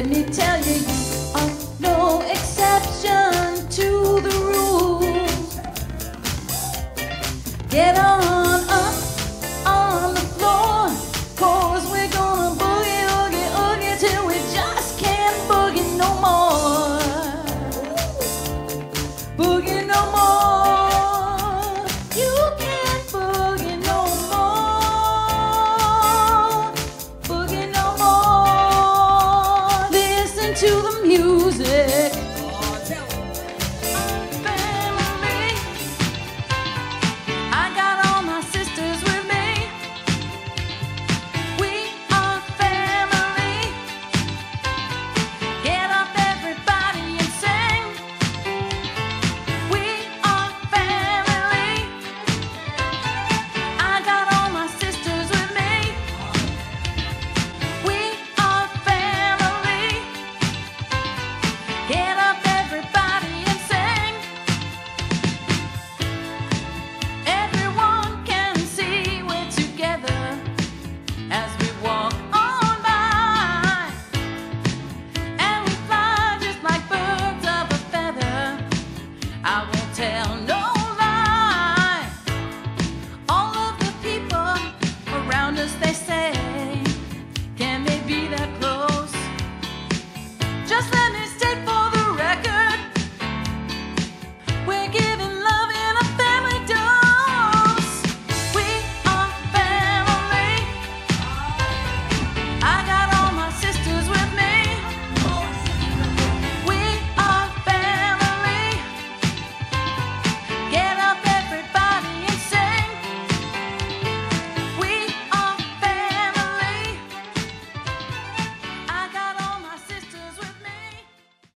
Let me tell you music.